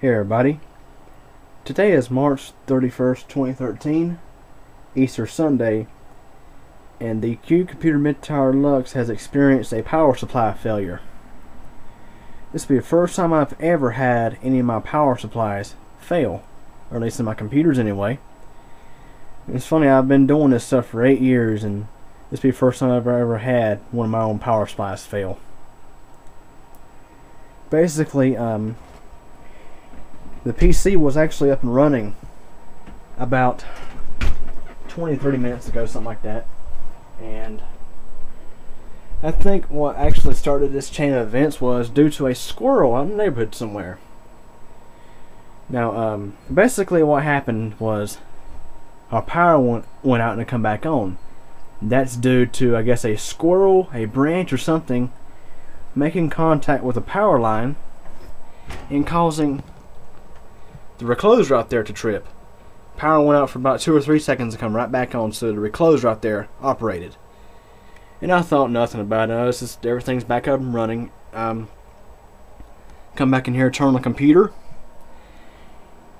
Hey everybody. Today is March 31st, 2013, Easter Sunday, and the Cube Computer Mid-Tower Lux has experienced a power supply failure. This will be the first time I've ever had any of my power supplies fail, or at least in my computers anyway. It's funny, I've been doing this stuff for eight years, and this will be the first time I've ever had one of my own power supplies fail. Basically, um, the PC was actually up and running about 20 30 minutes ago something like that. And I think what actually started this chain of events was due to a squirrel out in the neighborhood somewhere. Now um, basically what happened was our power went, went out and it come back on. That's due to I guess a squirrel a branch or something making contact with a power line and causing the recloser out there to trip. Power went out for about two or three seconds and come right back on, so the recloser out there operated. And I thought nothing about it. I was just everything's back up and running. Um, come back in here, turn on the computer,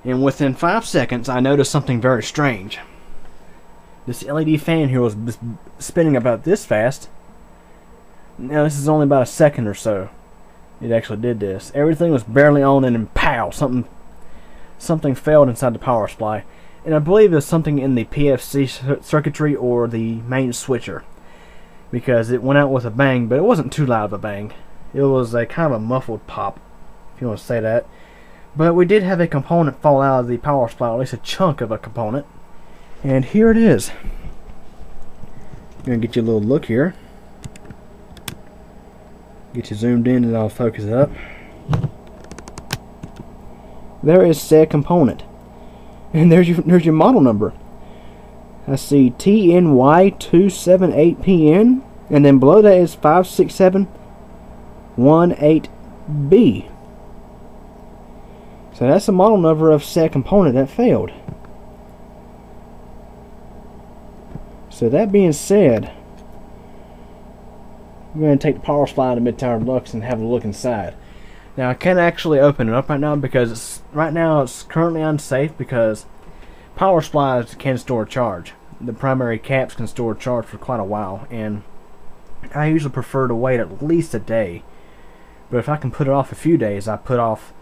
and within five seconds, I noticed something very strange. This LED fan here was spinning about this fast. Now this is only about a second or so. It actually did this. Everything was barely on, and then pow, something something failed inside the power supply. And I believe was something in the PFC circuitry or the main switcher. Because it went out with a bang, but it wasn't too loud of a bang. It was a kind of a muffled pop, if you want to say that. But we did have a component fall out of the power supply, at least a chunk of a component. And here it is. I'm going to get you a little look here. Get you zoomed in and I'll focus it up there is said component. And there's your, there's your model number. I see TNY278PN, and then below that is 56718B. So that's the model number of said component that failed. So that being said, we're going to take the power supply to Mid-Tower Lux and have a look inside. Now I can't actually open it up right now because it's, right now it's currently unsafe because power supplies can store charge. The primary caps can store charge for quite a while and I usually prefer to wait at least a day. But if I can put it off a few days, I put off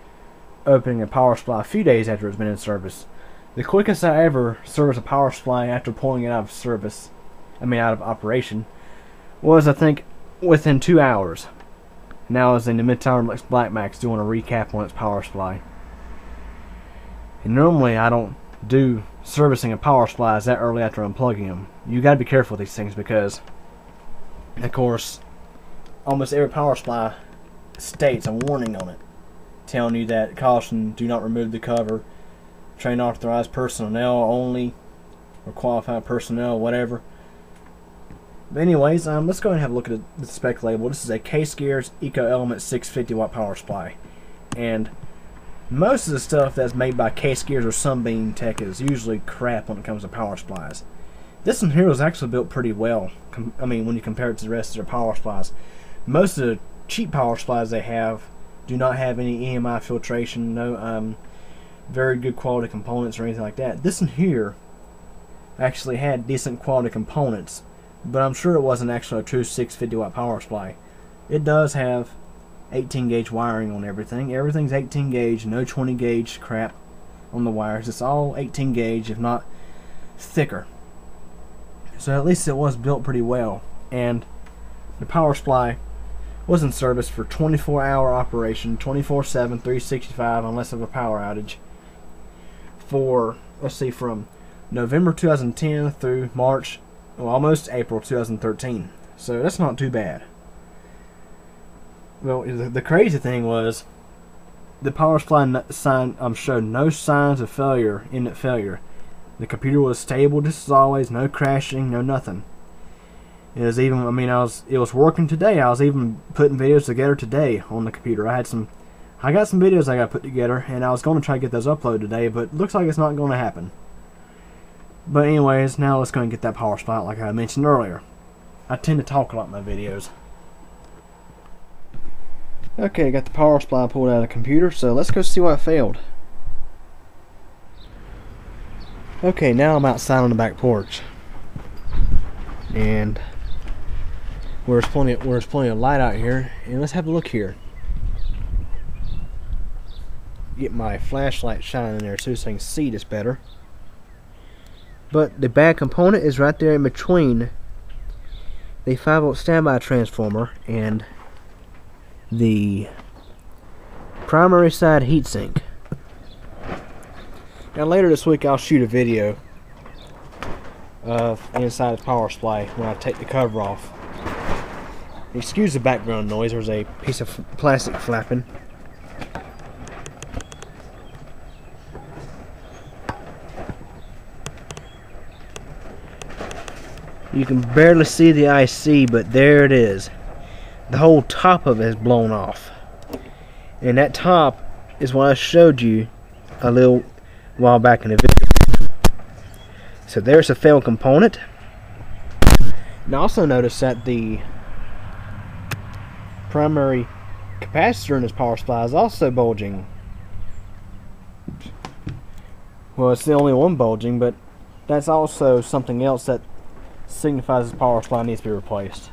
opening a power supply a few days after it's been in service. The quickest I ever service a power supply after pulling it out of service, I mean out of operation, was I think within two hours. Now is in the Mid-Tower Lux Black Max doing a recap on its power supply. And normally I don't do servicing of power supplies that early after unplugging them. You gotta be careful with these things because, of course, almost every power supply states a warning on it telling you that caution, do not remove the cover, train authorized personnel only, or qualified personnel, whatever. But anyways, um, let's go ahead and have a look at the spec label. This is a K-Gears Eco Element 650 watt power supply. And most of the stuff that's made by K-Gears or Sunbeam Tech is usually crap when it comes to power supplies. This one here was actually built pretty well. I mean, when you compare it to the rest of their power supplies. Most of the cheap power supplies they have do not have any EMI filtration, no um, very good quality components or anything like that. This one here actually had decent quality components but I'm sure it wasn't actually a true 650 watt power supply. It does have 18 gauge wiring on everything. Everything's 18 gauge, no 20 gauge crap on the wires. It's all 18 gauge, if not thicker. So at least it was built pretty well. And the power supply was in service for 24 hour operation, 24 7, 365, unless of a power outage. For, let's see, from November 2010 through March well, almost April 2013. So that's not too bad. Well, the, the crazy thing was the power supply sign um, showed no signs of failure, in that failure. The computer was stable just as always, no crashing, no nothing. It was even, I mean, I was, it was working today. I was even putting videos together today on the computer. I had some, I got some videos I got put together, and I was going to try to get those uploaded today, but looks like it's not going to happen. But anyways, now let's go and get that power spot like I mentioned earlier. I tend to talk a lot in my videos. Okay, got the power supply pulled out of the computer, so let's go see what failed. Okay, now I'm outside on the back porch. And there's plenty of, there's plenty of light out here. And let's have a look here. Get my flashlight shining there so I can see this better. But the bad component is right there in between the 5 volt standby transformer and the primary side heatsink. Now later this week I'll shoot a video of inside the power supply when I take the cover off. Excuse the background noise, there's a piece of plastic flapping. You can barely see the IC, but there it is. The whole top of it is blown off. And that top is what I showed you a little while back in the video. So there's a failed component. And also notice that the primary capacitor in this power supply is also bulging. Well, it's the only one bulging, but that's also something else that signifies the power supply needs to be replaced.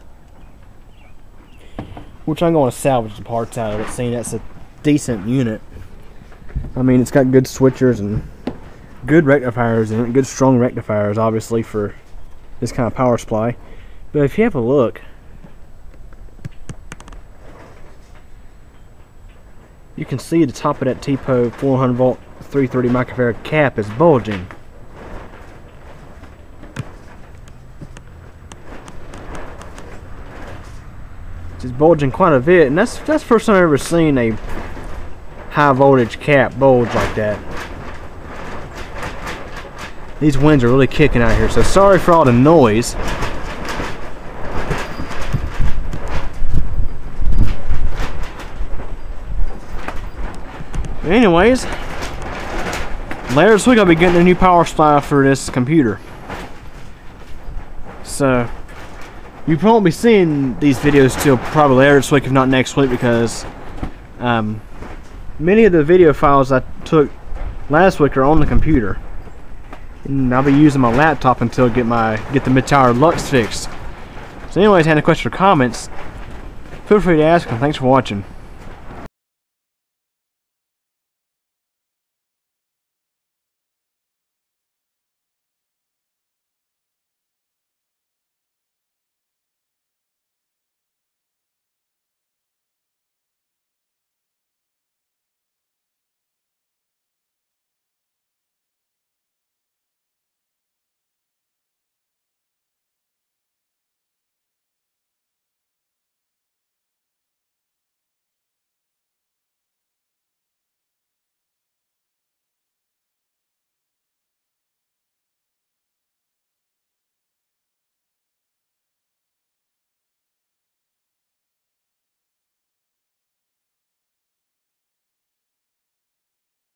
Which I'm going to salvage the parts out of it, seeing that's a decent unit. I mean, it's got good switchers and good rectifiers in it, good strong rectifiers, obviously, for this kind of power supply. But if you have a look, you can see the top of that TPO 400 volt 330 microfarad cap is bulging. It's bulging quite a bit, and that's that's the first time I've ever seen a high voltage cap bulge like that. These winds are really kicking out here, so sorry for all the noise. Anyways, later this week I'll be getting a new power supply for this computer. So, you won't be seeing these videos till probably later this week, if not next week, because um, many of the video files I took last week are on the computer. And I'll be using my laptop until I get my get the mid-tower lux fixed. So anyways, any questions or comments, feel free to ask and thanks for watching.